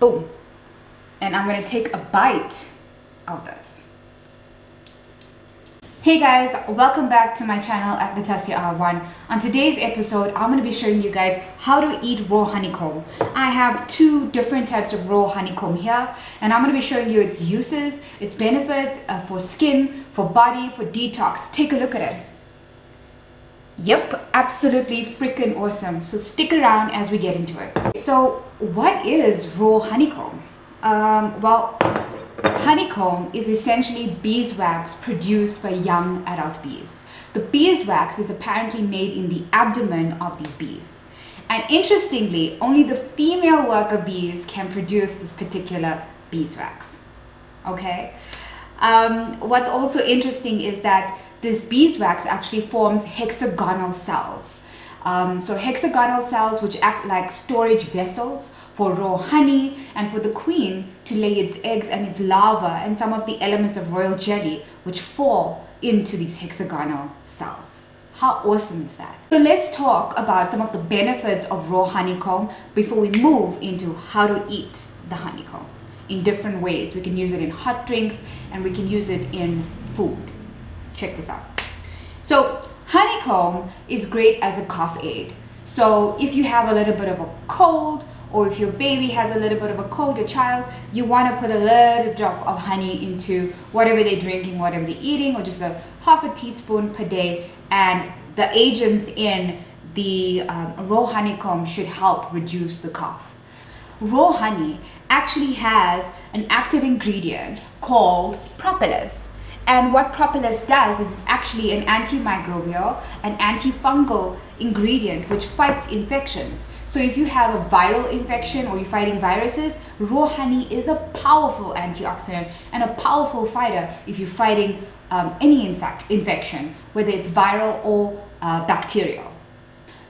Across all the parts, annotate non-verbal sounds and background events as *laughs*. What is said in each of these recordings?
Boom. And I'm gonna take a bite of this. Hey guys, welcome back to my channel at Natassia R1. On today's episode, I'm going to be showing you guys how to eat raw honeycomb. I have two different types of raw honeycomb here, and I'm going to be showing you its uses, its benefits uh, for skin, for body, for detox. Take a look at it. Yep, absolutely freaking awesome. So stick around as we get into it. So what is raw honeycomb? Um, well, Honeycomb is essentially beeswax produced by young adult bees. The beeswax is apparently made in the abdomen of these bees. And interestingly, only the female worker bees can produce this particular beeswax. Okay? Um, what's also interesting is that this beeswax actually forms hexagonal cells. Um, so hexagonal cells which act like storage vessels for raw honey and for the queen to lay its eggs and its larvae and some of the elements of royal jelly which fall into these hexagonal cells. How awesome is that? So let's talk about some of the benefits of raw honeycomb before we move into how to eat the honeycomb in different ways. We can use it in hot drinks and we can use it in food. Check this out. So honeycomb is great as a cough aid. So if you have a little bit of a cold or if your baby has a little bit of a cold, your child, you want to put a little drop of honey into whatever they're drinking, whatever they're eating, or just a half a teaspoon per day. And the agents in the um, raw honeycomb should help reduce the cough. Raw honey actually has an active ingredient called propolis. And what propolis does is it's actually an antimicrobial and antifungal ingredient which fights infections. So if you have a viral infection or you're fighting viruses, raw honey is a powerful antioxidant and a powerful fighter if you're fighting um, any infect infection, whether it's viral or uh, bacterial.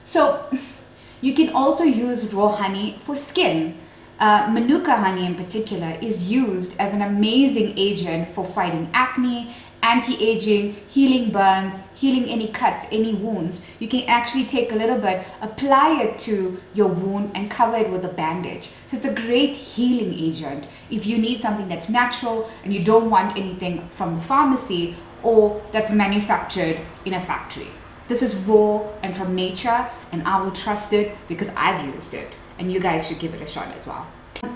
So *laughs* you can also use raw honey for skin. Uh, Manuka honey in particular is used as an amazing agent for fighting acne anti-aging, healing burns, healing any cuts, any wounds. You can actually take a little bit, apply it to your wound and cover it with a bandage. So it's a great healing agent if you need something that's natural and you don't want anything from the pharmacy or that's manufactured in a factory. This is raw and from nature and I will trust it because I've used it and you guys should give it a shot as well.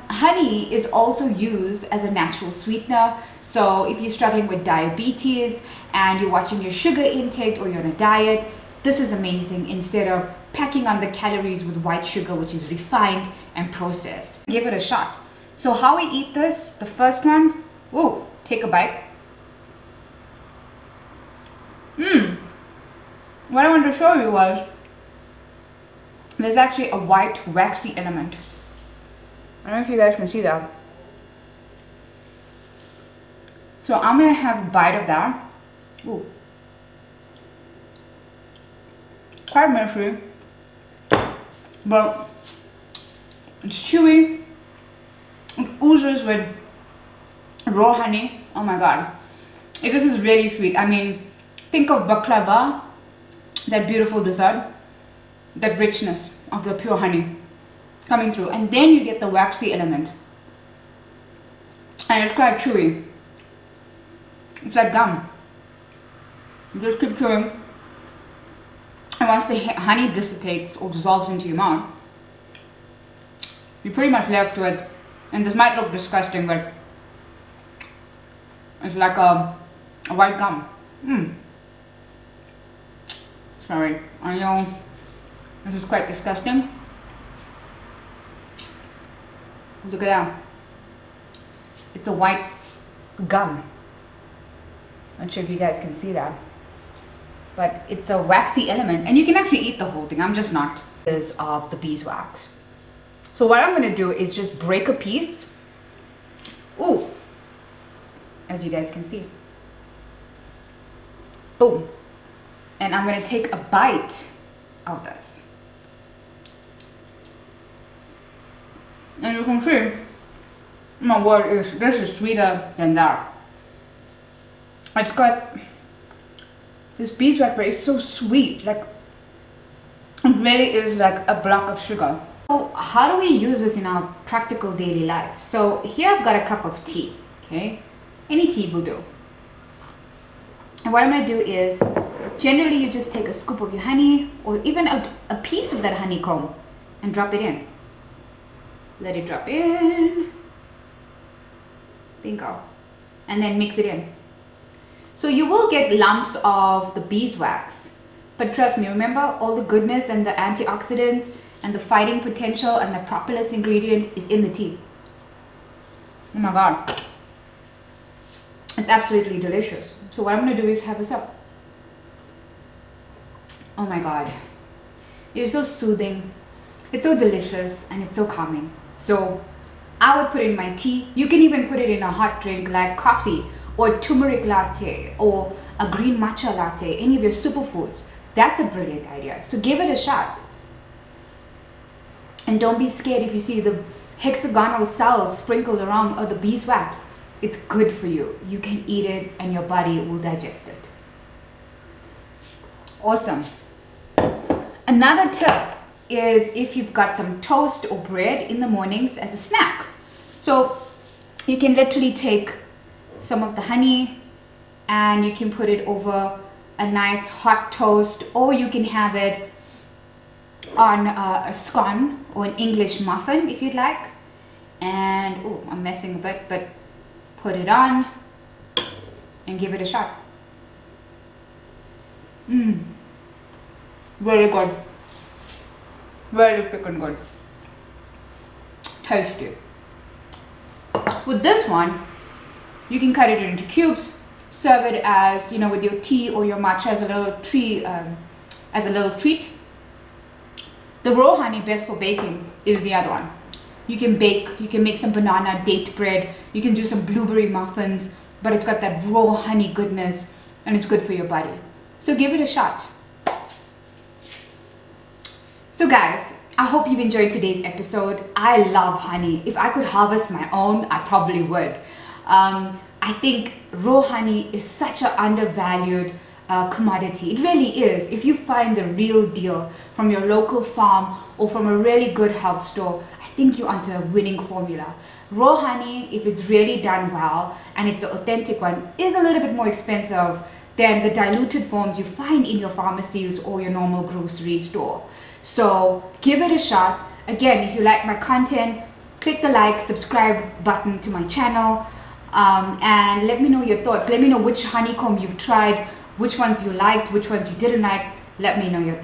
Honey is also used as a natural sweetener. So if you're struggling with diabetes and you're watching your sugar intake or you're on a diet, this is amazing instead of packing on the calories with white sugar, which is refined and processed. Give it a shot. So how we eat this, the first one, ooh, take a bite. Mmm. What I wanted to show you was there's actually a white waxy element. I don't know if you guys can see that. So I'm gonna have a bite of that. Ooh. Quite mushy, but it's chewy. It oozes with raw honey. Oh my god. It, this is really sweet. I mean, think of baklava, that beautiful dessert, that richness of the pure honey coming through. And then you get the waxy element. And it's quite chewy. It's like gum. You just keep chewing. And once the honey dissipates or dissolves into your mouth you're pretty much left with and this might look disgusting but it's like a, a white gum. Mm. sorry. I know this is quite disgusting Look at that. It's a white gum. Not sure if you guys can see that. But it's a waxy element and you can actually eat the whole thing. I'm just not. Is of the beeswax. So what I'm gonna do is just break a piece. Ooh, as you guys can see. Boom. And I'm gonna take a bite of this. And you can see, my word is, this is sweeter than that. It's got this beeswax, but it's so sweet. Like, it really is like a block of sugar. So how do we use this in our practical daily life? So here I've got a cup of tea, okay? Any tea will do. And what I'm gonna do is, generally you just take a scoop of your honey or even a, a piece of that honeycomb and drop it in. Let it drop in. Bingo. And then mix it in. So you will get lumps of the beeswax. But trust me, remember all the goodness and the antioxidants and the fighting potential and the propolis ingredient is in the tea. Oh my god. It's absolutely delicious. So what I'm going to do is have a sip. Oh my god. It's so soothing. It's so delicious and it's so calming. So I would put in my tea. You can even put it in a hot drink like coffee or turmeric latte or a green matcha latte, any of your superfoods. That's a brilliant idea. So give it a shot. And don't be scared if you see the hexagonal cells sprinkled around or the beeswax. It's good for you. You can eat it and your body will digest it. Awesome. Another tip is if you've got some toast or bread in the mornings as a snack. So you can literally take some of the honey and you can put it over a nice hot toast or you can have it on a, a scone or an English muffin if you'd like. And oh I'm messing a bit but put it on and give it a shot. Mmm. Very good very freaking good tasty with this one you can cut it into cubes serve it as you know with your tea or your matcha as a little tree um, as a little treat. The raw honey best for baking is the other one. You can bake you can make some banana date bread you can do some blueberry muffins but it's got that raw honey goodness and it's good for your body. So give it a shot so guys I hope you've enjoyed today's episode. I love honey. If I could harvest my own, I probably would. Um, I think raw honey is such an undervalued uh, commodity. It really is. If you find the real deal from your local farm or from a really good health store, I think you're onto a winning formula. Raw honey, if it's really done well and it's the authentic one, is a little bit more expensive than the diluted forms you find in your pharmacies or your normal grocery store. So give it a shot. Again, if you like my content, click the like, subscribe button to my channel um, and let me know your thoughts. Let me know which honeycomb you've tried, which ones you liked, which ones you didn't like. Let me know your thoughts.